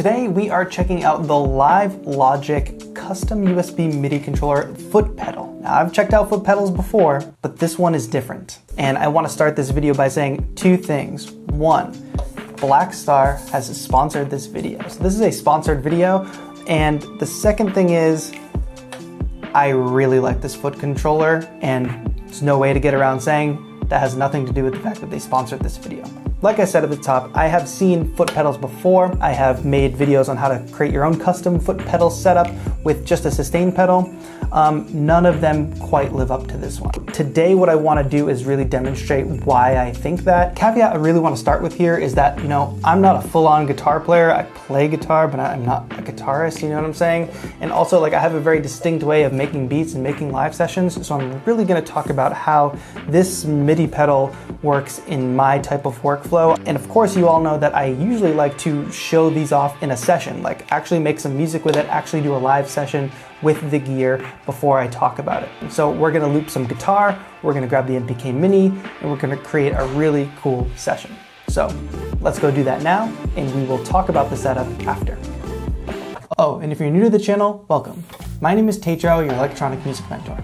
Today we are checking out the Live Logic custom USB MIDI controller foot pedal. Now I've checked out foot pedals before, but this one is different. And I want to start this video by saying two things. One, Blackstar has sponsored this video. So this is a sponsored video. And the second thing is, I really like this foot controller and there's no way to get around saying that has nothing to do with the fact that they sponsored this video. Like I said at the top, I have seen foot pedals before. I have made videos on how to create your own custom foot pedal setup with just a sustain pedal. Um, none of them quite live up to this one. Today, what I wanna do is really demonstrate why I think that. Caveat I really wanna start with here is that, you know, I'm not a full-on guitar player. I play guitar, but I'm not a guitarist, you know what I'm saying? And also, like, I have a very distinct way of making beats and making live sessions, so I'm really gonna talk about how this MIDI pedal works in my type of workflow. And of course, you all know that I usually like to show these off in a session, like actually make some music with it, actually do a live session with the gear before I talk about it. So we're gonna loop some guitar, we're gonna grab the MPK Mini, and we're gonna create a really cool session. So let's go do that now, and we will talk about the setup after. Oh, and if you're new to the channel, welcome. My name is Taetro, your electronic music mentor.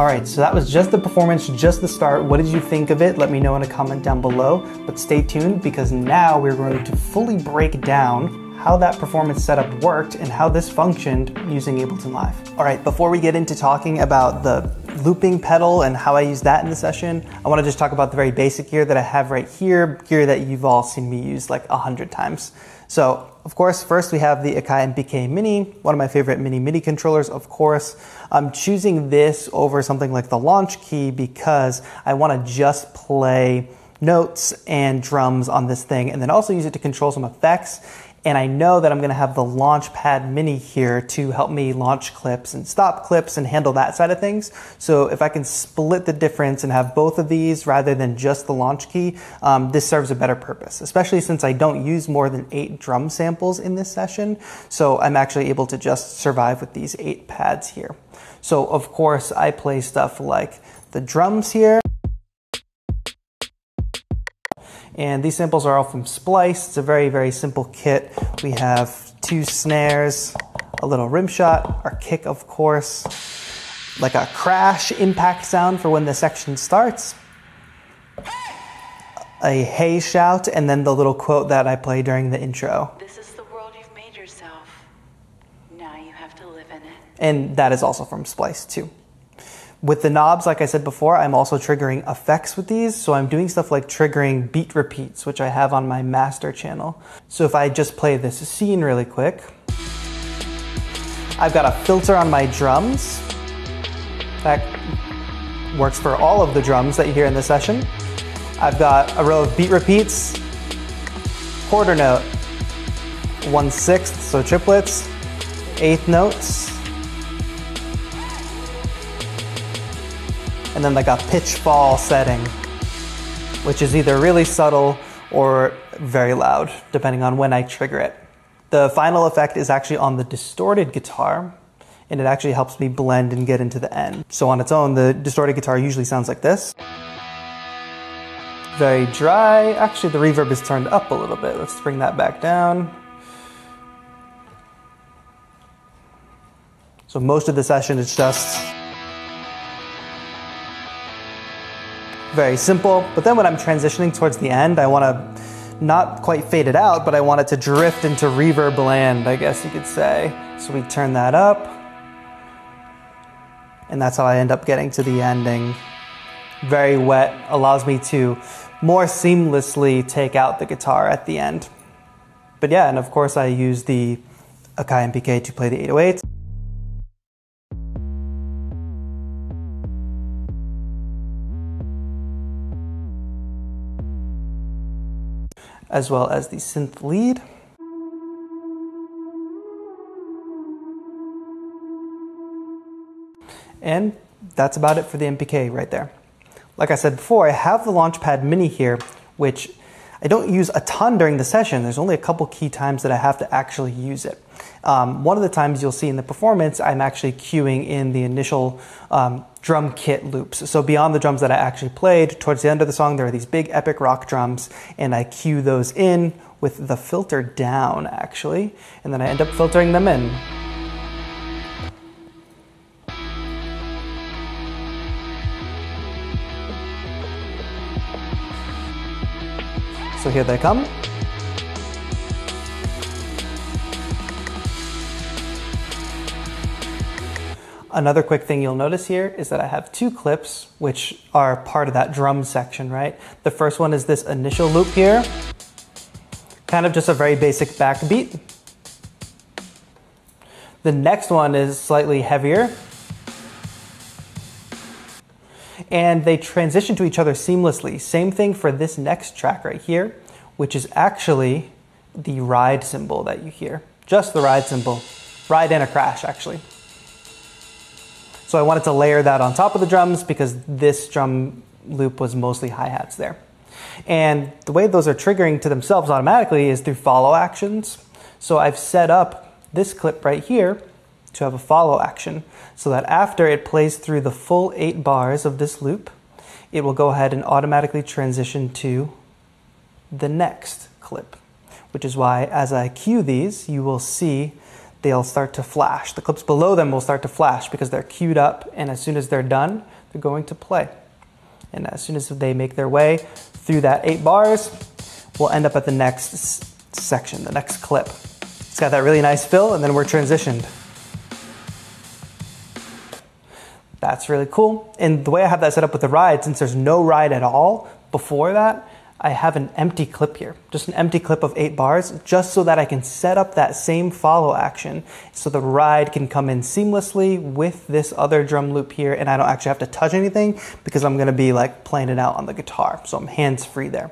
All right, so that was just the performance, just the start. What did you think of it? Let me know in a comment down below. But stay tuned because now we're going to fully break down how that performance setup worked and how this functioned using Ableton Live. All right, before we get into talking about the looping pedal and how I use that in the session. I wanna just talk about the very basic gear that I have right here, gear that you've all seen me use like a hundred times. So of course, first we have the Akai MPK Mini, one of my favorite mini MIDI controllers, of course. I'm choosing this over something like the Launchkey because I wanna just play notes and drums on this thing and then also use it to control some effects and I know that I'm gonna have the Launchpad Mini here to help me launch clips and stop clips and handle that side of things. So if I can split the difference and have both of these rather than just the Launchkey, um, this serves a better purpose, especially since I don't use more than eight drum samples in this session. So I'm actually able to just survive with these eight pads here. So of course I play stuff like the drums here. And these samples are all from Splice. It's a very, very simple kit. We have two snares, a little rim shot, our kick, of course, like a crash impact sound for when the section starts, a hey shout, and then the little quote that I play during the intro. This is the world you've made yourself. Now you have to live in it. And that is also from Splice, too. With the knobs, like I said before, I'm also triggering effects with these. So I'm doing stuff like triggering beat repeats, which I have on my master channel. So if I just play this scene really quick, I've got a filter on my drums. That works for all of the drums that you hear in this session. I've got a row of beat repeats, quarter note, one sixth, so triplets, eighth notes, and then like a pitch fall setting, which is either really subtle or very loud, depending on when I trigger it. The final effect is actually on the distorted guitar, and it actually helps me blend and get into the end. So on its own, the distorted guitar usually sounds like this. Very dry. Actually, the reverb is turned up a little bit. Let's bring that back down. So most of the session is just very simple. But then when I'm transitioning towards the end, I want to not quite fade it out, but I want it to drift into reverb land, I guess you could say. So we turn that up. And that's how I end up getting to the ending. Very wet, allows me to more seamlessly take out the guitar at the end. But yeah, and of course I use the Akai MPK to play the 808. As well as the synth lead. And that's about it for the MPK right there. Like I said before, I have the Launchpad Mini here, which I don't use a ton during the session. There's only a couple key times that I have to actually use it. Um, one of the times you'll see in the performance, I'm actually cueing in the initial um, drum kit loops. So beyond the drums that I actually played, towards the end of the song, there are these big epic rock drums, and I cue those in with the filter down, actually, and then I end up filtering them in. So here they come. Another quick thing you'll notice here is that I have two clips which are part of that drum section, right? The first one is this initial loop here, kind of just a very basic backbeat. The next one is slightly heavier, and they transition to each other seamlessly. Same thing for this next track right here, which is actually the ride cymbal that you hear. Just the ride cymbal. Ride and a crash, actually. So I wanted to layer that on top of the drums because this drum loop was mostly hi-hats there. And the way those are triggering to themselves automatically is through follow actions. So I've set up this clip right here to have a follow action so that after it plays through the full eight bars of this loop, it will go ahead and automatically transition to the next clip, which is why as I cue these, you will see they'll start to flash. The clips below them will start to flash because they're queued up and as soon as they're done, they're going to play. And as soon as they make their way through that eight bars, we'll end up at the next section, the next clip. It's got that really nice fill and then we're transitioned. That's really cool. And the way I have that set up with the ride, since there's no ride at all before that, I have an empty clip here, just an empty clip of eight bars, just so that I can set up that same follow action so the ride can come in seamlessly with this other drum loop here and I don't actually have to touch anything because I'm gonna be like playing it out on the guitar. So I'm hands free there.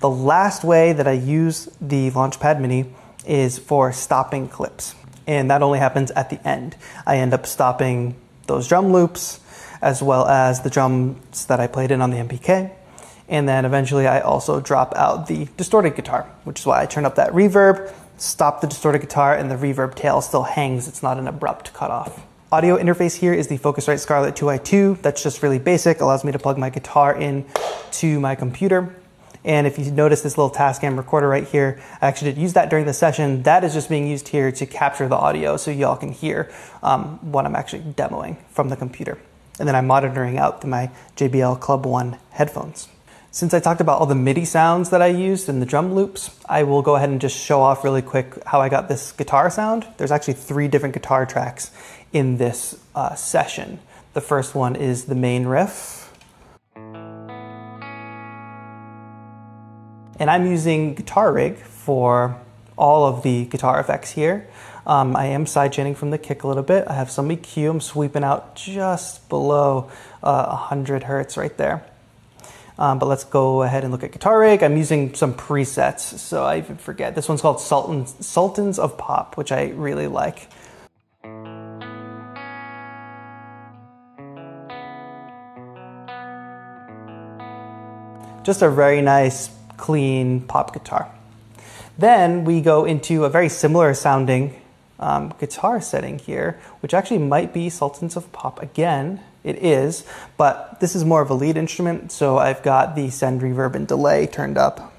The last way that I use the Launchpad Mini is for stopping clips. And that only happens at the end. I end up stopping those drum loops as well as the drums that I played in on the MPK and then eventually I also drop out the distorted guitar, which is why I turn up that reverb, stop the distorted guitar, and the reverb tail still hangs. It's not an abrupt cutoff. Audio interface here is the Focusrite Scarlett 2i2. That's just really basic, allows me to plug my guitar in to my computer. And if you notice this little Tascam recorder right here, I actually did use that during the session. That is just being used here to capture the audio so y'all can hear um, what I'm actually demoing from the computer. And then I'm monitoring out my JBL Club One headphones. Since I talked about all the MIDI sounds that I used and the drum loops, I will go ahead and just show off really quick how I got this guitar sound. There's actually three different guitar tracks in this uh, session. The first one is the main riff. And I'm using Guitar Rig for all of the guitar effects here. Um, I am sidechaining from the kick a little bit. I have some EQ. I'm sweeping out just below uh, 100 hertz right there. Um, but let's go ahead and look at Guitar Rig. I'm using some presets, so I even forget. This one's called Sultans, Sultans of Pop, which I really like. Just a very nice, clean pop guitar. Then we go into a very similar sounding um, guitar setting here, which actually might be Sultans of Pop again. It is, but this is more of a lead instrument, so I've got the send reverb and delay turned up.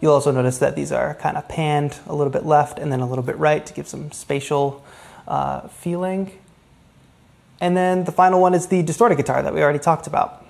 You'll also notice that these are kind of panned a little bit left and then a little bit right to give some spatial uh, feeling. And then the final one is the distorted guitar that we already talked about.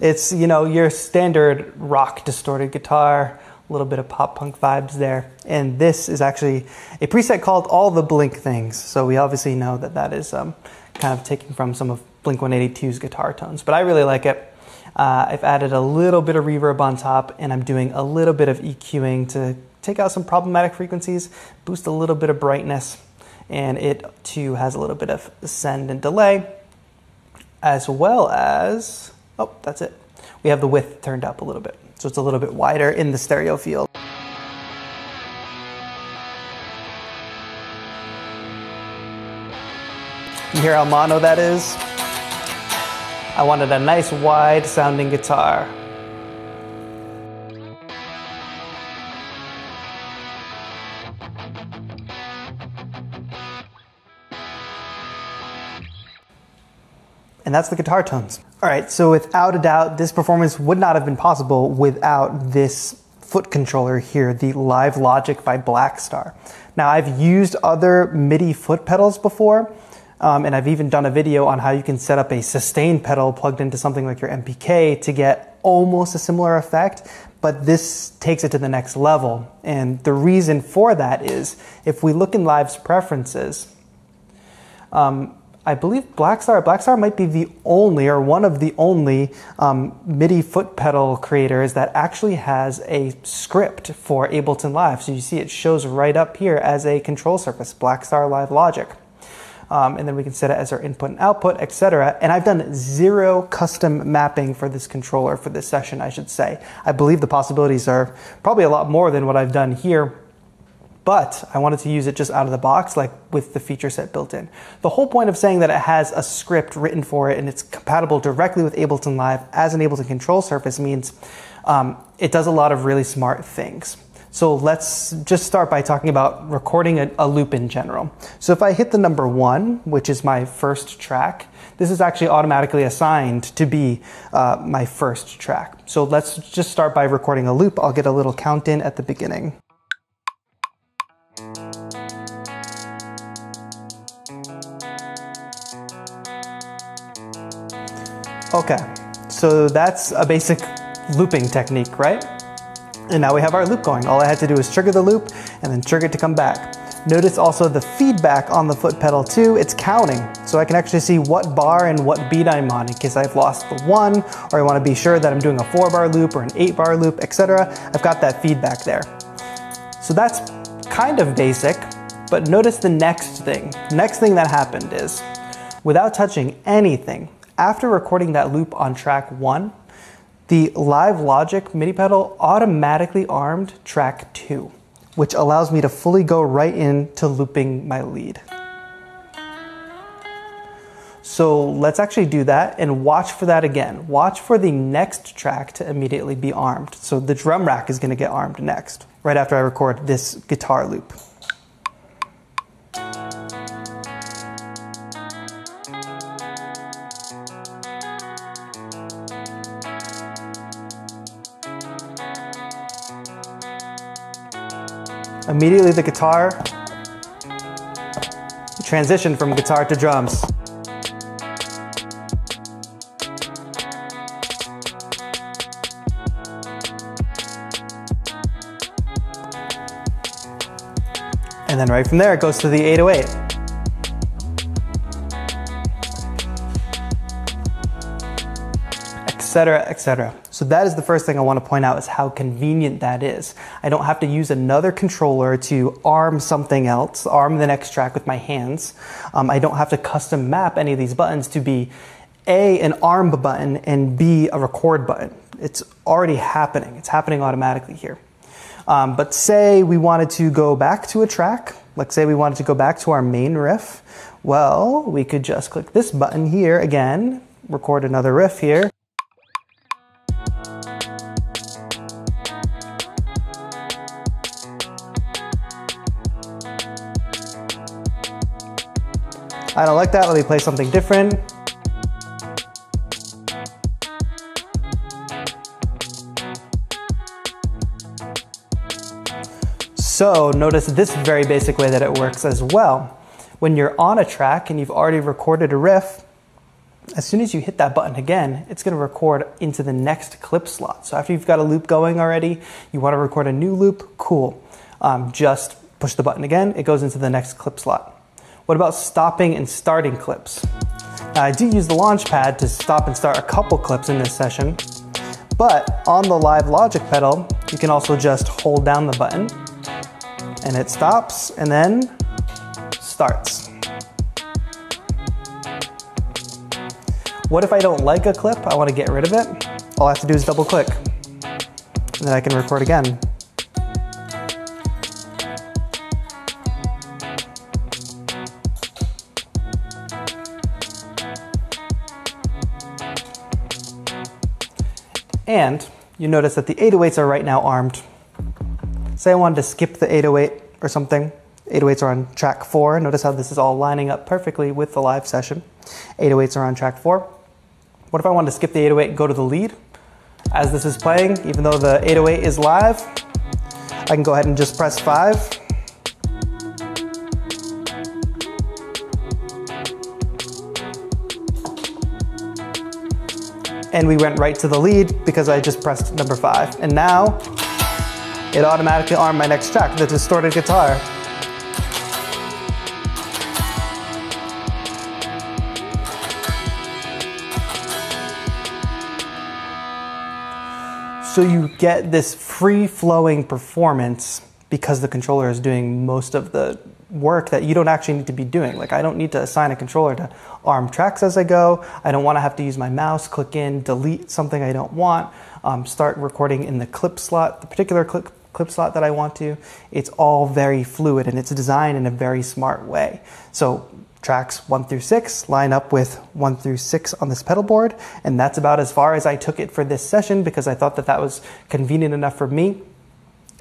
It's, you know, your standard rock distorted guitar, a little bit of pop punk vibes there. And this is actually a preset called All the Blink Things. So we obviously know that that is um, kind of taking from some of Blink 182's guitar tones. But I really like it. Uh, I've added a little bit of reverb on top, and I'm doing a little bit of EQing to take out some problematic frequencies, boost a little bit of brightness, and it too has a little bit of send and delay, as well as Oh, that's it. We have the width turned up a little bit. So it's a little bit wider in the stereo field. You hear how mono that is? I wanted a nice wide sounding guitar. and that's the guitar tones. All right, so without a doubt, this performance would not have been possible without this foot controller here, the Live Logic by Blackstar. Now, I've used other MIDI foot pedals before, um, and I've even done a video on how you can set up a sustain pedal plugged into something like your MPK to get almost a similar effect, but this takes it to the next level. And the reason for that is if we look in Live's preferences, um, I believe Blackstar, Blackstar might be the only or one of the only um, MIDI foot pedal creators that actually has a script for Ableton Live. So you see it shows right up here as a control surface, Blackstar Live Logic. Um, and then we can set it as our input and output, etc. And I've done zero custom mapping for this controller for this session, I should say. I believe the possibilities are probably a lot more than what I've done here but I wanted to use it just out of the box, like with the feature set built in. The whole point of saying that it has a script written for it and it's compatible directly with Ableton Live as an Ableton control surface means um, it does a lot of really smart things. So let's just start by talking about recording a, a, loop in general. So if I hit the number one, which is my first track, this is actually automatically assigned to be uh, my first track. So let's just start by recording a loop. I'll get a little count in at the beginning. Okay, so that's a basic looping technique, right? And now we have our loop going. All I had to do is trigger the loop and then trigger it to come back. Notice also the feedback on the foot pedal too, it's counting. So I can actually see what bar and what beat I'm on in case I've lost the one, or I wanna be sure that I'm doing a four bar loop or an eight bar loop, etc. I've got that feedback there. So that's kind of basic, but notice the next thing. Next thing that happened is, without touching anything, after recording that loop on track one, the Live Logic MIDI pedal automatically armed track two which allows me to fully go right into looping my lead. So let's actually do that and watch for that again. Watch for the next track to immediately be armed. So the drum rack is going to get armed next, right after I record this guitar loop. Immediately the guitar transition from guitar to drums. And then right from there it goes to the 808. etc., etc. So that is the first thing I want to point out is how convenient that is. I don't have to use another controller to arm something else, arm the next track with my hands. Um, I don't have to custom map any of these buttons to be A, an arm button, and B, a record button. It's already happening. It's happening automatically here. Um, but say we wanted to go back to a track, let's say we wanted to go back to our main riff, well, we could just click this button here again, record another riff here. I don't like that, let me play something different. So notice this very basic way that it works as well. When you're on a track and you've already recorded a riff, as soon as you hit that button again, it's going to record into the next clip slot. So after you've got a loop going already, you want to record a new loop, cool. Um, just push the button again, it goes into the next clip slot. What about stopping and starting clips? I do use the Launchpad to stop and start a couple clips in this session, but on the Live Logic pedal, you can also just hold down the button and it stops and then starts. What if I don't like a clip, I want to get rid of it? All I have to do is double click and then I can record again. And you notice that the 808s are right now armed. Say I wanted to skip the 808 or something. 808s are on track four. Notice how this is all lining up perfectly with the live session. 808s are on track four. What if I wanted to skip the 808 and go to the lead? As this is playing, even though the 808 is live, I can go ahead and just press five and we went right to the lead because I just pressed number five. And now it automatically armed my next track, the distorted guitar. So you get this free flowing performance because the controller is doing most of the work that you don't actually need to be doing. Like I don't need to assign a controller to arm tracks as I go. I don't want to have to use my mouse, click in, delete something I don't want, um, start recording in the clip slot, the particular clip, clip slot that I want to. It's all very fluid and it's designed in a very smart way. So tracks one through six line up with one through six on this pedal board. And that's about as far as I took it for this session because I thought that that was convenient enough for me.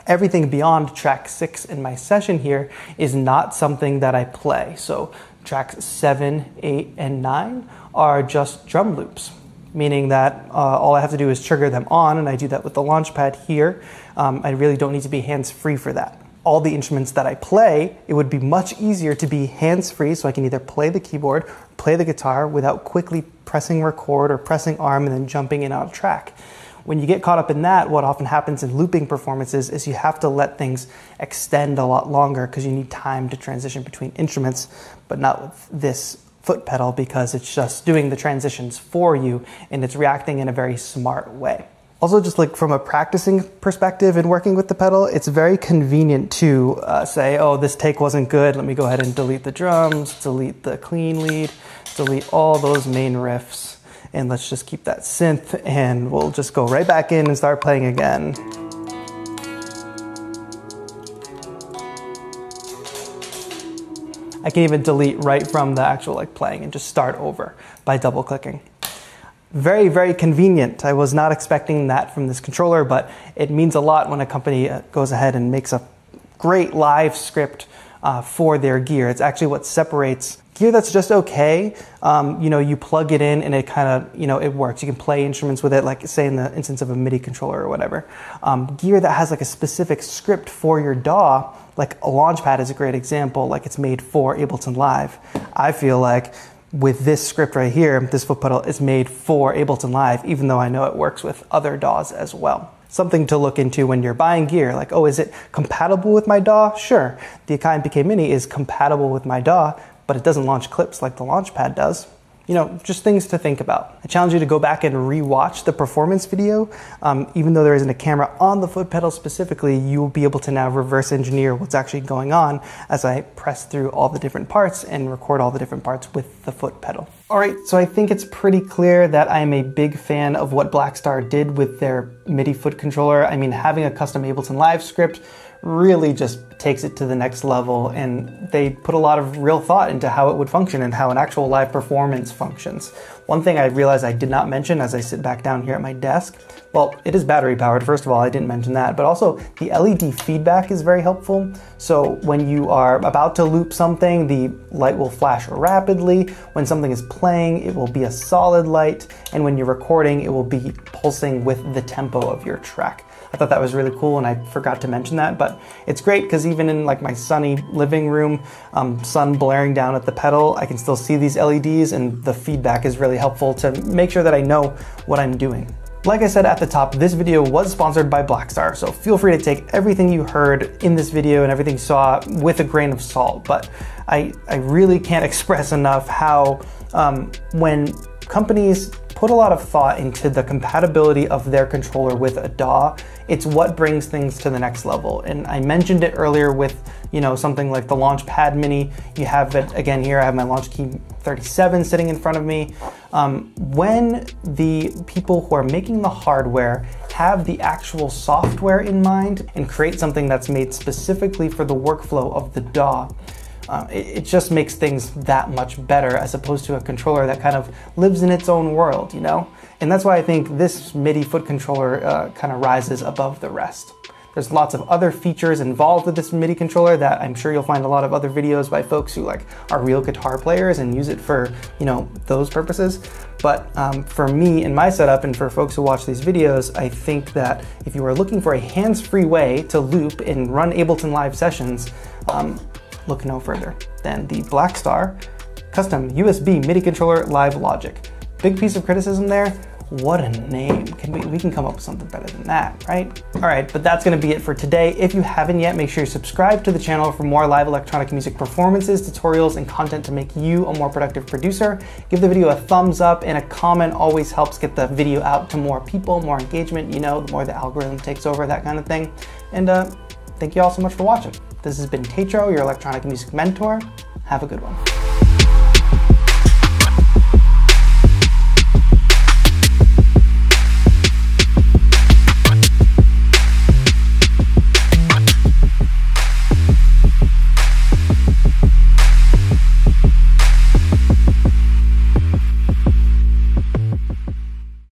Everything beyond track six in my session here is not something that I play. So tracks seven, eight, and nine are just drum loops, meaning that uh, all I have to do is trigger them on, and I do that with the Launchpad here. Um, I really don't need to be hands free for that. all the instruments that I play, it would be much easier to be hands free so I can either play the keyboard, play the guitar without quickly pressing record or pressing arm and then jumping in of track. When you get caught up in that, what often happens in looping performances is you have to let things extend a lot longer because you need time to transition between instruments, but not with this foot pedal because it's just doing the transitions for you and it's reacting in a very smart way. Also, just like from a practicing perspective and working with the pedal, it's very convenient to uh, say, oh, this take wasn't good. Let me go ahead and delete the drums, delete the clean lead, delete all those main riffs and let's just keep that synth and we'll just go right back in and start playing again. I can even delete right from the actual like playing and just start over by double clicking. Very, very convenient. I was not expecting that from this controller, but it means a lot when a company uh, goes ahead and makes a great live script uh, for their gear. It's actually what separates gear that's just okay. Um, you know, you plug it in and it kind of, you know, it works. You can play instruments with it, like say in the instance of a MIDI controller or whatever. Um, gear that has like a specific script for your DAW, like a Launchpad is a great example. Like it's made for Ableton Live. I feel like with this script right here, this foot pedal is made for Ableton Live, even though I know it works with other DAWs as well something to look into when you're buying gear. Like, oh, is it compatible with my DAW? Sure. The Akai MPK Mini is compatible with my DAW, but it doesn't launch clips like the Launchpad does you know, just things to think about. I challenge you to go back and rewatch the performance video. Um, even though there isn't a camera on the foot pedal specifically, you will be able to now reverse engineer what's actually going on as I press through all the different parts and record all the different parts with the foot pedal. All right, so I think it's pretty clear that I am a big fan of what Blackstar did with their MIDI foot controller. I mean, having a custom Ableton Live script really just takes it to the next level and they put a lot of real thought into how it would function and how an actual live performance functions. One thing I realized I did not mention as I sit back down here at my desk, well, it is battery powered, first of all, I didn't mention that, but also the LED feedback is very helpful. So when you are about to loop something, the light will flash rapidly. When something is playing, it will be a solid light. And when you're recording, it will be pulsing with the tempo of your track. I thought that was really cool and I forgot to mention that, but it's great because even in like my sunny living room, um, sun blaring down at the pedal, I can still see these LEDs and the feedback is really helpful to make sure that I know what I'm doing. Like I said at the top, this video was sponsored by Blackstar, so feel free to take everything you heard in this video and everything you saw with a grain of salt, but I, I really can't express enough how um, when companies put a lot of thought into the compatibility of their controller with a DAW. It's what brings things to the next level. And I mentioned it earlier with, you know, something like the Launchpad Mini. You have it again here. I have my Launchkey 37 sitting in front of me. Um, when the people who are making the hardware have the actual software in mind and create something that's made specifically for the workflow of the DAW, it, it, just makes things that much better as opposed to a controller that kind of lives in its own world, you know? And that's why I think this MIDI foot controller uh, kind of rises above the rest. There's lots of other features involved with this MIDI controller that I'm sure you'll find a lot of other videos by folks who like are real guitar players and use it for, you know, those purposes. But um, for me in my setup and for folks who watch these videos, I think that if you are looking for a hands-free way to loop and run Ableton Live sessions, um, look no further than the Blackstar custom USB MIDI controller Live Logic. Big piece of criticism there, what a name. Can we, we can come up with something better than that, right? All right, but that's gonna be it for today. If you haven't yet, make sure you subscribe to the channel for more live electronic music performances, tutorials, and content to make you a more productive producer. Give the video a thumbs up and a comment always helps get the video out to more people, more engagement, you know, the more the algorithm takes over, that kind of thing. And uh, thank you all so much for watching. This has been Taetro, your electronic music mentor. Have a good one.